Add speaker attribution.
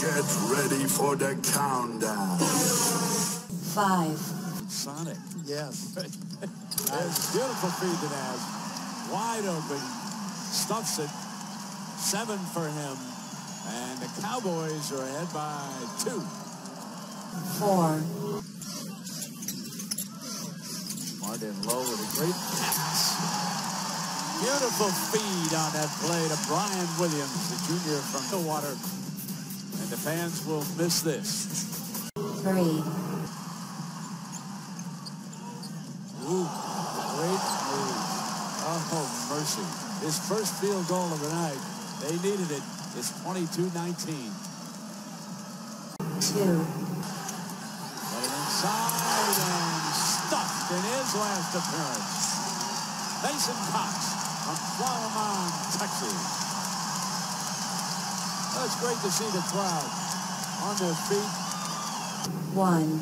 Speaker 1: Get ready for the countdown.
Speaker 2: Five,
Speaker 3: Sonic.
Speaker 4: Yes.
Speaker 3: That's beautiful feed to Nash. Wide open. Stuffs it. Seven for him. And the Cowboys are ahead by two.
Speaker 2: four,
Speaker 3: Martin Lowe with a great pass. Beautiful feed on that play to Brian Williams, the junior from Stillwater. And the fans will miss this.
Speaker 2: three,
Speaker 3: Ooh, great move. Oh, mercy. His first field goal of the night. They needed it. It's 22-19.
Speaker 2: two,
Speaker 3: it inside and stuffed in his last appearance. Mason Cox from Flower Mound, Texas. That's great to see the crowd on their feet.
Speaker 2: one,